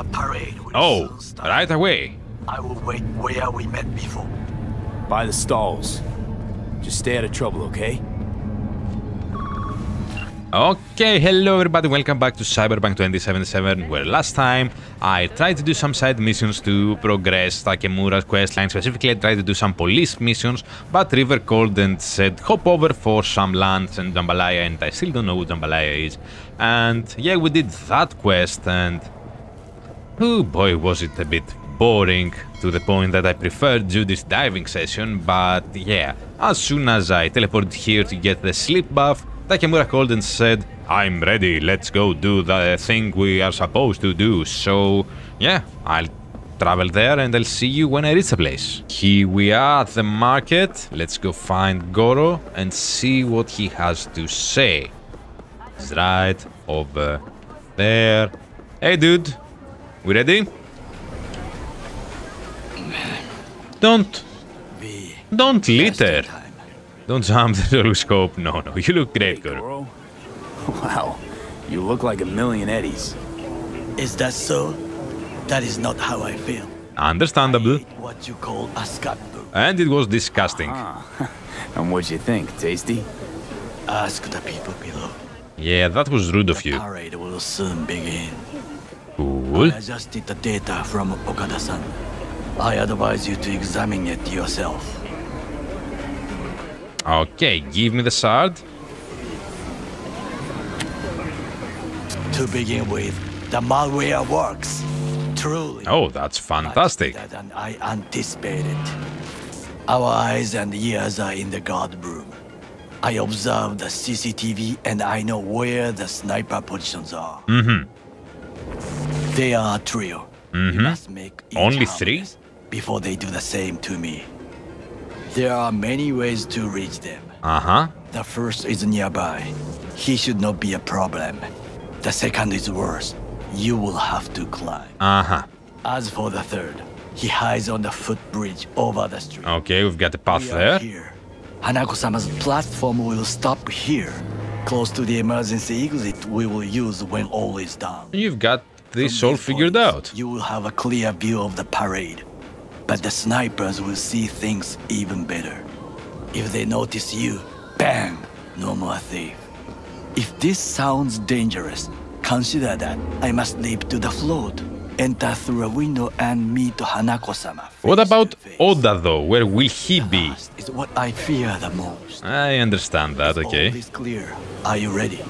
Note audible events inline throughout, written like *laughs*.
The parade will Oh, soon start. right away. I will wait where we met before. By the stalls. Just stay out of trouble, okay? Okay, hello everybody, welcome back to Cyberpunk 2077, where last time I tried to do some side missions to progress Takemura's questline. Specifically, I tried to do some police missions, but River called and said hop over for some lands and Jambalaya, and I still don't know who Jambalaya is. And yeah, we did that quest, and oh boy, was it a bit boring to the point that I preferred Judy's diving session, but yeah, as soon as I teleported here to get the sleep buff, Takemura called and said, I'm ready, let's go do the thing we are supposed to do. So, yeah, I'll travel there and I'll see you when I reach the place. Here we are at the market. Let's go find Goro and see what he has to say. He's right over there. Hey, dude, we ready? Don't, don't litter. Don't jump *laughs* the telescope. No, no, you look great, Goro. Goro? Wow, you look like a million eddies. Is that so? That is not how I feel. Understandable. Eat what you call a scappu. And it was disgusting. Ah. *laughs* And what'd you think, tasty? Ask the people below. Yeah, that was rude of you. Parade will soon begin. Cool. I adjusted the data from Okada-san. I advise you to examine it yourself. Okay, give me the shard. To begin with, the malware works. Truly. Oh, that's fantastic. Much than I anticipated. Our eyes and ears are in the guard room. I observe the CCTV and I know where the sniper positions are. Mm-hmm. They are a trio. We must make each Only three? before they do the same to me. There are many ways to reach them. Uh-huh. The first is nearby. He should not be a problem. The second is worse. You will have to climb. Uh-huh. As for the third, he hides on the footbridge over the street. Okay, we've got a path we there. here. Hanako-sama's platform will stop here, close to the emergency exit we will use when all is done. You've got this all figured out. You will have a clear view of the parade, but the snipers will see things even better. If they notice you, bang, no more thief. If this sounds dangerous, consider that I must leap to the float, enter through a window and meet Hanako-sama. What about. Oda though? Where will he be? Is what I fear the most. I understand that, okay. All is clear. Are you ready?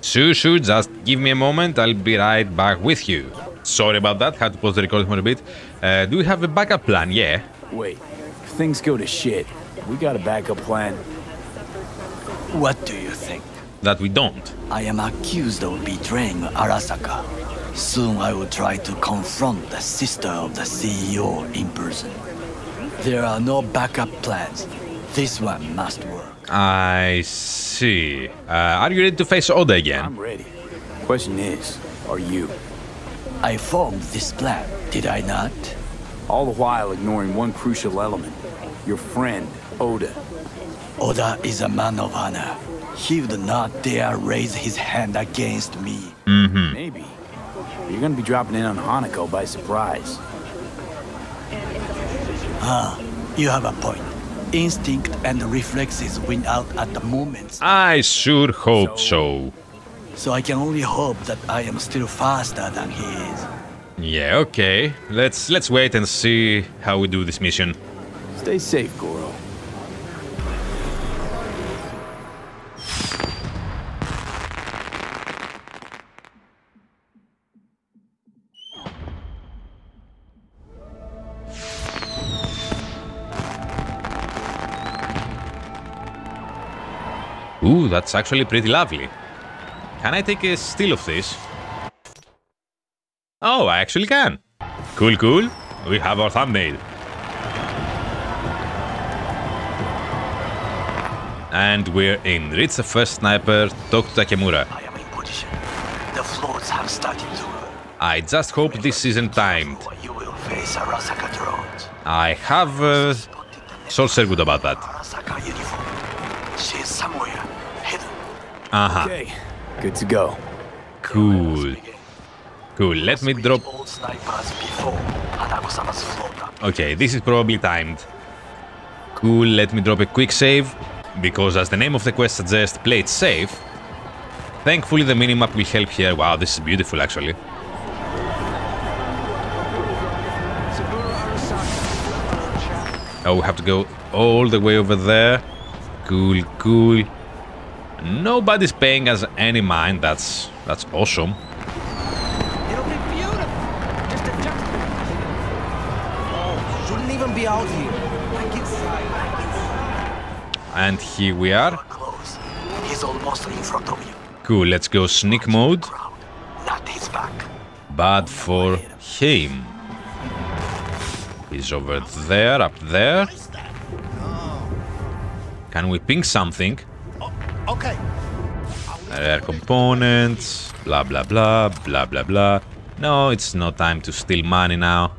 Sure, just give me a moment, I'll be right back with you. Sorry about that, had to pause the recording for a bit. Uh, do we have a backup plan? Yeah. Wait, if things go to shit, we got a backup plan. What do you think? That we don't. I am accused of betraying Arasaka. Soon I will try to confront the sister of the CEO in person. There are no backup plans. This one must work. I see. Uh, are you ready to face Oda again? I'm ready. Question is, are you? I formed this plan, did I not? All the while ignoring one crucial element. Your friend, Oda. Oda is a man of honor. He would not dare raise his hand against me. Maybe. You're gonna be dropping in on Hanako by surprise. Ah, you have a point. Instinct and reflexes win out at the moment. I sure hope so. So I can only hope that I am still faster than he is. Yeah, okay. Let's let's wait and see how we do this mission. Stay safe, Goro. Ooh, that's actually pretty lovely. Can I take a still of this? Oh, I actually can. Cool, cool. We have our thumbnail. And we're in. Reach the first sniper, talk to Takemura. I am in position. The floats have started to roll. I just hope this isn't timed. You will face drones. I have uh, so said good about that. Hidden. Uh-huh. Okay, good to go. Cool. Cool, let me drop... Old snipers before Hanako-sama's floater. Okay, this is probably timed. Cool, let me drop a quick save, because as the name of the quest suggests, play it safe. Thankfully the minimap will help here. Wow, this is beautiful actually. Oh, we have to go all the way over there. Cool, cool. Nobody's paying us any mind. That's that's awesome. It'll be beautiful. Just adjust. Oh, shouldn't even be out here. Like inside. Like inside. And here we are. Close. He's almost in front of you. Cool, let's go sneak mode. Not his back. Bad for him. He's over there, up there. Can we ping something? Okay. Rare components, blah blah blah, blah blah blah. No, it's no time to steal money now.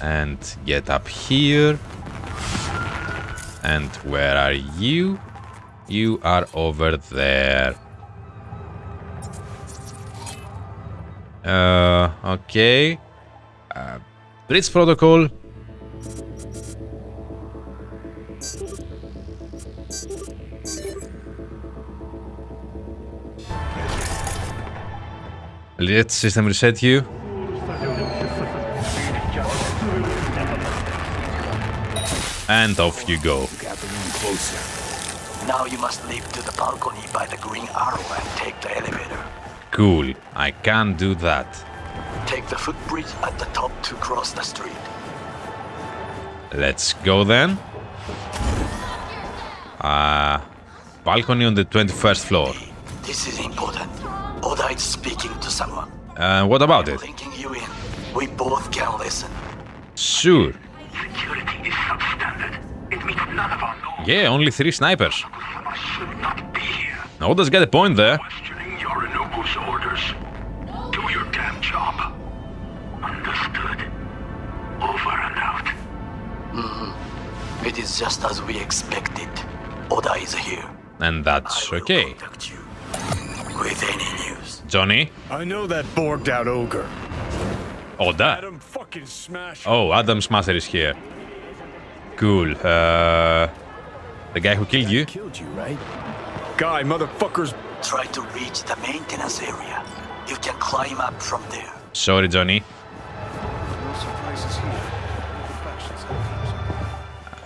And get up here. And where are you? You are over there. Uh, okay. Uh, Breach protocol. Let's system reset you. And off you go. Now you must leap to the balcony by the green arrow and take the elevator. Cool. I can't do that. Take the footbridge at the top to cross the street. Let's go then. Uh, balcony on the 21st floor. This is important. Oda is speaking to someone. Uh, what about it? Linking you in. We both can listen. Sure. Security is substandard. It means none of our laws Yeah, only three snipers. should not be here. Oda's got a point there. Questioning Yorinobu's orders. Do your damn job. Understood. Over and out. It is just as we expected. Oda is here. And that's I will okay. with any news. Johnny? I know that borged out ogre. Oda? Adam fucking smash. Oh, Adam Smasher is here. Cool. Uh, the guy who killed you? Killed you, right? Guy, motherfuckers. Try to reach the maintenance area. You can climb up from there. Sorry, Johnny.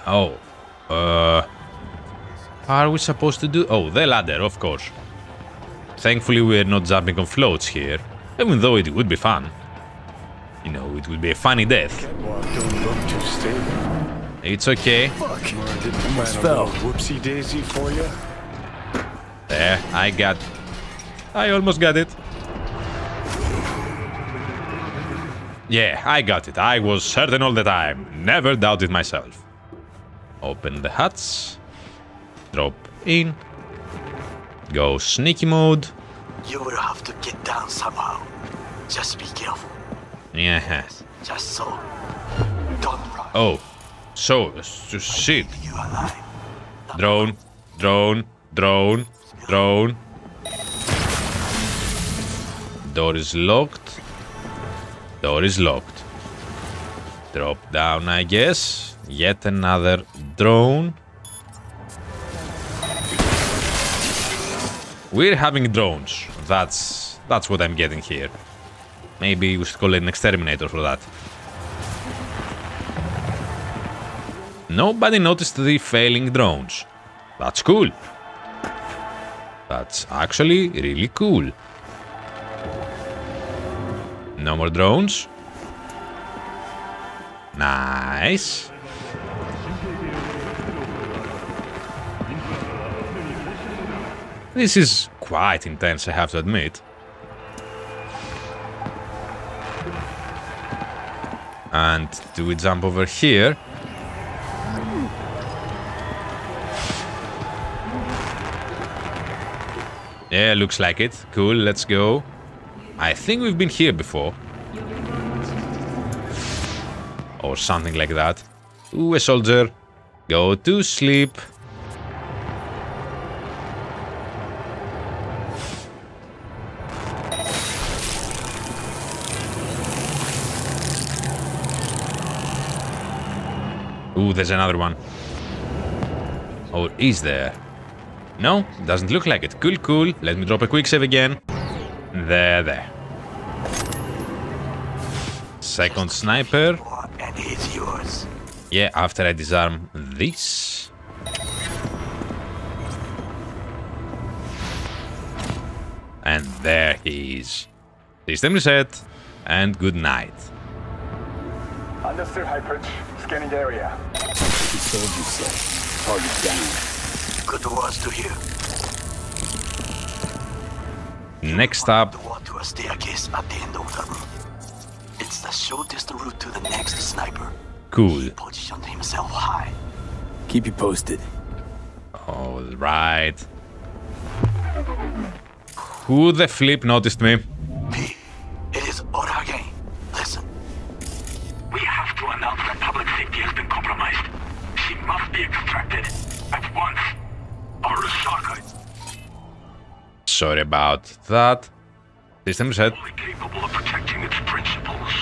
Oh. Uh. Are we supposed to do? Oh, the ladder, of course. Thankfully, we're not jumping on floats here, even though it would be fun. You know, it would be a funny death. Well, don't look too stable. It's okay. Fuck. Almost fell. Whoopsie daisy for you. There, I got. I almost got it. Yeah, I got it. I was certain all the time. Never doubted myself. Open the huts. Drop in. Go sneaky mode. You will have to get down somehow. Just be careful. Yeah. Just so. Don't run. Oh. So, s- shit. You alive. Drone. Drone. Drone. Drone. Door is locked. Door is locked. Drop down, I guess. Yet another drone. We're having drones. That's that's what I'm getting here. Maybe we should call it an exterminator for that. Nobody noticed the failing drones. That's cool. That's actually really cool. No more drones. Nice. This is quite intense, I have to admit. And do we jump over here? Yeah, looks like it. Cool, let's go. I think we've been here before. Or something like that. Ooh, a soldier. Go to sleep. Ooh, there's another one. Or is there? No, doesn't look like it. Cool, cool. Let me drop a quick save again. There, there. Second sniper. And it's yours. Yeah, after I disarm this. And there he is. System reset, and good night. Understood, High Perch. Scanning the area. He told you so. Target down. Good words to hear. Next up, The one to a staircase at the end of the room. It's the shortest route to the next sniper. cool. He positioned himself high. Keep you posted. Alright. Who the flip noticed me? Sorry about that. System reset. only capable of protecting its principles.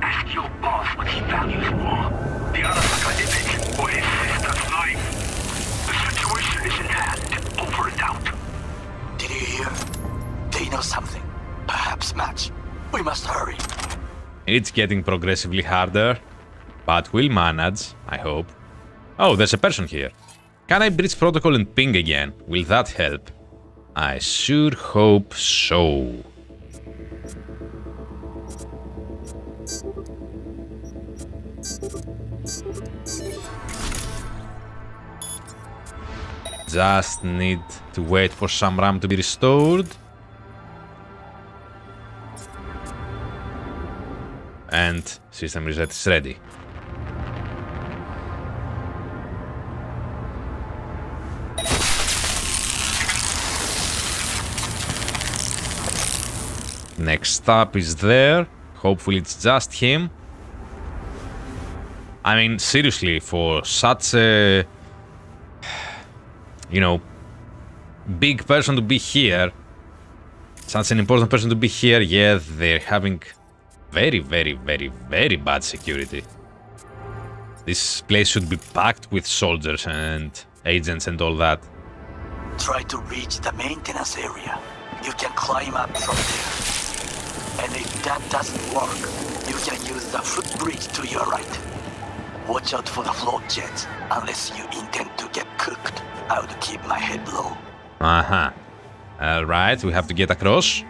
Ask your boss what he values more. The Arasaka image or his sister's life. The situation is in hand. Over and out. did you hear? They know something. Perhaps match. We must hurry. It's getting progressively harder, but we'll manage, I hope. Oh, there's a person here. Can I breach protocol and ping again? Will that help? I should hope so. Just need to wait for some RAM to be restored. And system reset is ready. Next up is there. Hopefully it's just him. I mean, seriously, for such a... *sighs* You know, big person to be here, such an important person to be here, yeah, they're having very, very, very, very bad security. This place should be packed with soldiers and agents and all that. Try to reach the maintenance area. You can climb up from there. And if that doesn't work, you can use the footbridge to your right. Watch out for the float jets, unless you intend to get cooked. I would keep my head low. Uh-huh. Alright, we have to get across.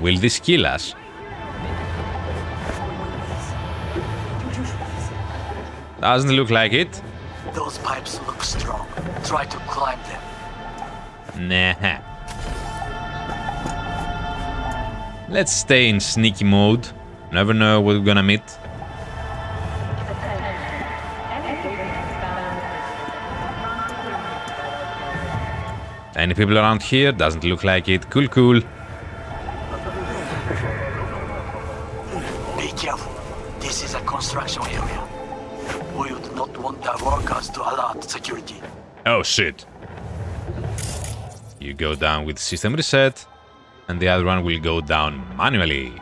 Will this kill us? Doesn't look like it. Those pipes look strong. Try to climb them. Nah. Let's stay in sneaky mode. Never know what we're gonna meet. Any people around here? Doesn't look like it. Cool, cool. Be careful. This is a construction area. We would not want the workers to alert security. Oh shit. You go down with system reset, and the other one will go down manually.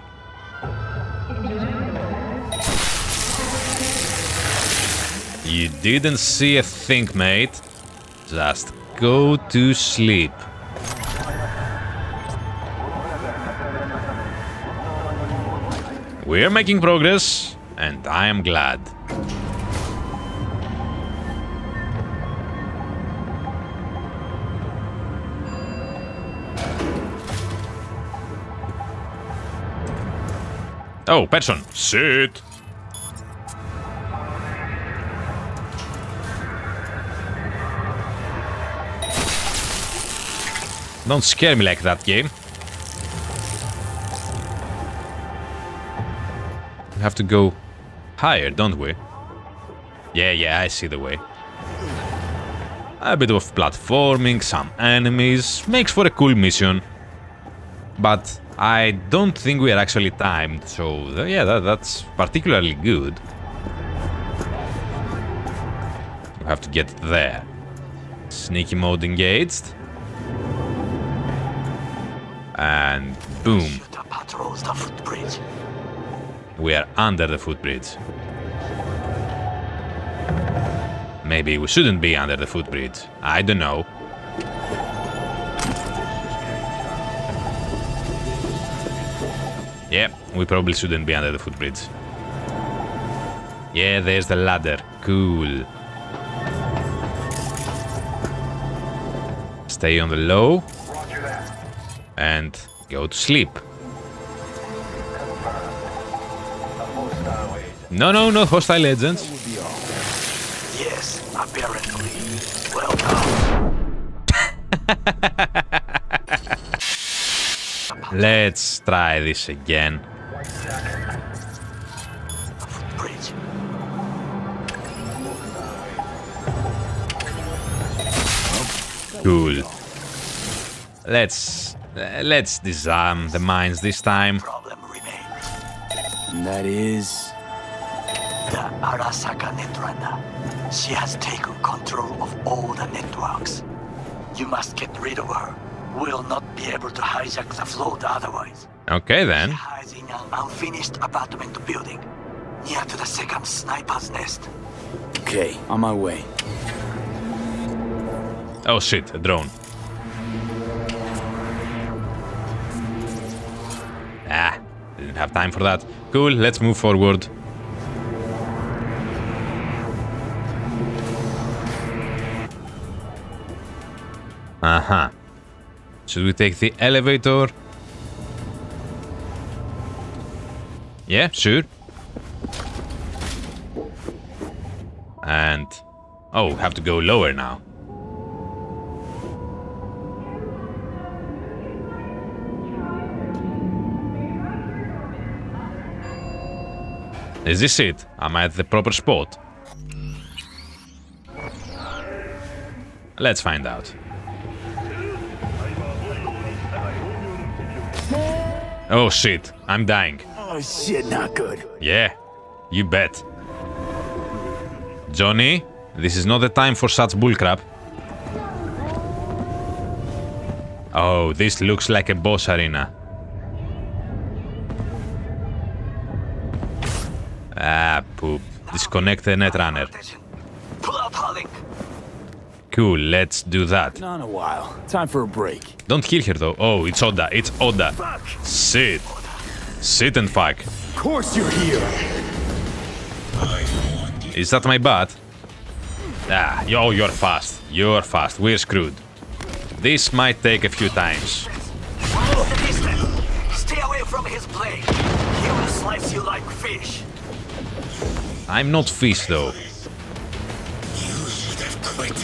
You didn't see a thing, mate. Just go to sleep. We're making progress, and I am glad. Oh, person, sit. Don't scare me like that, game. We have to go higher, don't we? Yeah, yeah, I see the way. A bit of platforming, some enemies, makes for a cool mission. But I don't think we are actually timed, so uh, yeah, that, that's particularly good. We have to get there. Sneaky mode engaged. And boom. Shoot the patrols the footbridge. We are under the footbridge. Maybe we shouldn't be under the footbridge. I don't know. Yeah, we probably shouldn't be under the footbridge. Yeah, there's the ladder. Cool. Stay on the low and go to sleep. No, no, no hostile agents. Yes, apparently. Well done. *laughs* Let's try this again. Cool. Let's uh, let's disarm the mines this time. And that is. The Arasaka Netrunner. She has taken control of all the networks. You must get rid of her. We'll not be able to hijack the float otherwise. Okay She then. hides in an unfinished apartment building near to the second sniper's nest. Okay, on my way. Oh shit, a drone. Ah, didn't have time for that. Cool, let's move forward. Uh-huh. Should we take the elevator? Yeah, sure. And... Oh, have to go lower now. Is this it? Am I at the proper spot? Let's find out. Oh shit, I'm dying. Oh shit, not good. Yeah, you bet. Johnny, this is not the time for such bullcrap. Oh, this looks like a boss arena. Ah, poop. Disconnect the netrunner. Cool, let's do that. Not a while. Time for a break. Don't kill her though. Oh, it's Oda. It's Oda. Fuck. Sit. Sit and fuck. Of course you're here. Is that my butt? Ah, yo, you're fast. You're fast. We're screwed. This might take a few times. Follow the distance. Stay away from his blade. He will slice you like fish. I'm not fish though. I see you. Beware.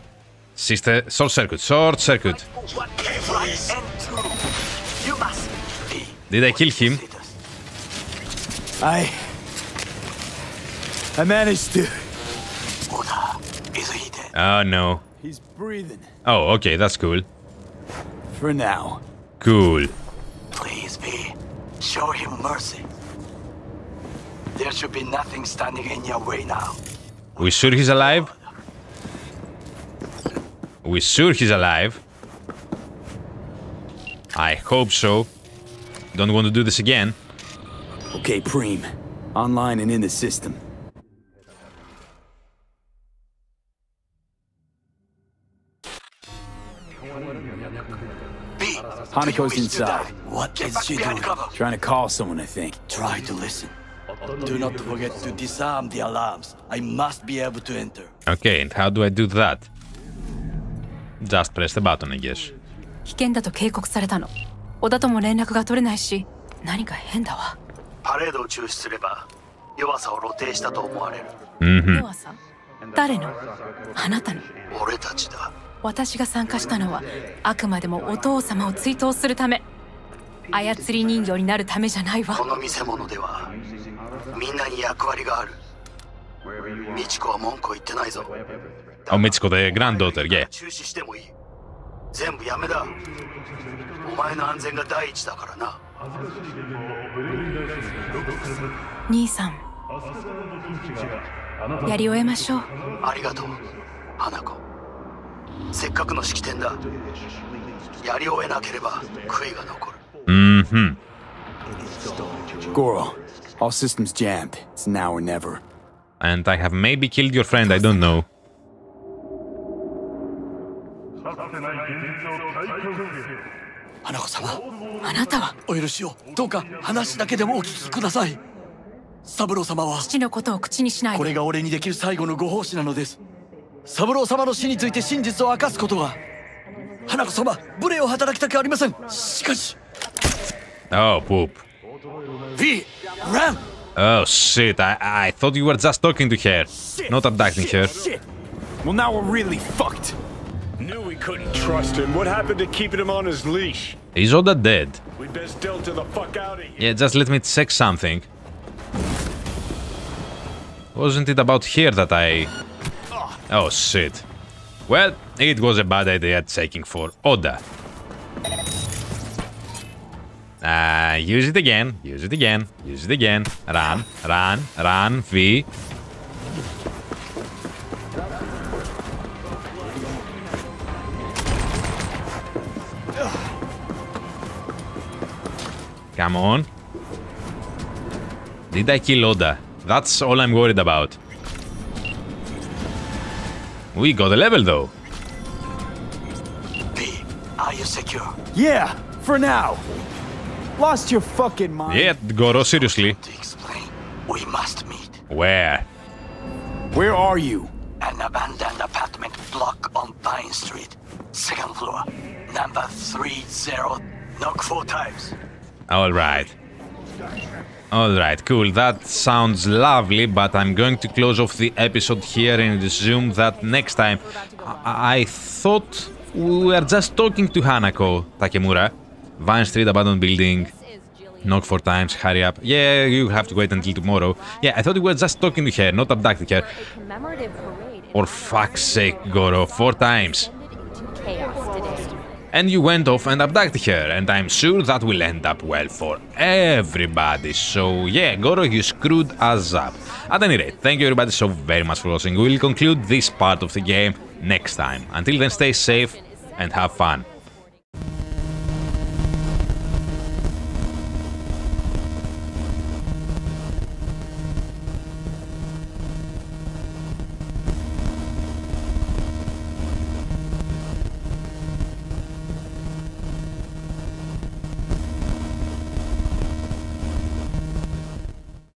Sister, short circuit. Short circuit. What is right and true. You must be. Did I kill him? I. I managed to. Oda, is? Oh no. He's breathing. Oh, okay. That's cool. For now. Cool. Please be. Show him mercy. There should be nothing standing in your way now. We sure he's alive? We sure he's alive? I hope so. Don't want to do this again. Okay, Preem. Online and in the system. B. Hanako's do you wish to inside. die? What Get is back she doing? Trying to call someone, I think. Try to listen. Do not forget to disarm the alarms. I must be able to enter. Okay, and how do I do that? Just press the button, I guess. 危険だと警告されたの。小田とも連絡が取れないし何か変だわ。パレードを中止すれば弱さを露呈したと思われる。Mm-hmm. 弱さ？誰の？あなたの。俺たちだ。私が参加したのはあくまでもお父様を追悼するため。操り人形になるためじゃないわ。この見せ物ではみんなに役割がある。美智子は文句を言ってないぞおめちこでグランドテル。全部やめだ。お前の安全が第一だからな。兄さん。やり終えましょう。ありがとう、花子。せっかくの式典だ。やり終えなければ悔いが残る。うんふん。ゴロ、all systems jammed. It's now or never. And I have maybe 花子様。あなたは？お許しを。どうか話だけでもお聞きください。三郎様は父のことを口にしないで。これが俺にできる最後のご奉仕なのです。三郎様の死について真実を明かすことは。花子様無礼を働きたくありません。しかし。Oh, poop. V ラン Oh, shit. I, I thought you were just talking to her, not abducting her. Well, now we're really fucked. Knew we couldn't trust him. What happened to keeping him on his leash? Is Oda dead? We best Delta the fuck out of here. Yeah, just let me check something. Wasn't it about here that I... Oh, shit. Well, it was a bad idea checking for Oda. Uh, use it again, use it again, use it again. Run, run, run, V. Come on. Did I kill Oda? That's all I'm worried about. We got a level though. V are you secure Yeah, for now. Lost your fucking mind. Yeah, Goro, seriously. to explain we must meet Where? Where are you? an abandoned apartment block on Pine Street second floor number 30 knock four times Alright. Alright, cool. That sounds lovely, but I'm going to close off the episode here and assume that next time. I, I thought we were just talking to Hanako Takemura. Vine Street abandoned building. Knock four times, hurry up. Yeah, you have to wait until tomorrow. Yeah, I thought we were just talking to her, not abducting her. Or fuck's sake, Goro, four times. And you went off and abducted her, and I'm sure that will end up well for everybody. So yeah, Goro, you screwed us up. At any rate, thank you everybody so very much for watching. We will conclude this part of the game next time. Until then, stay safe and have fun.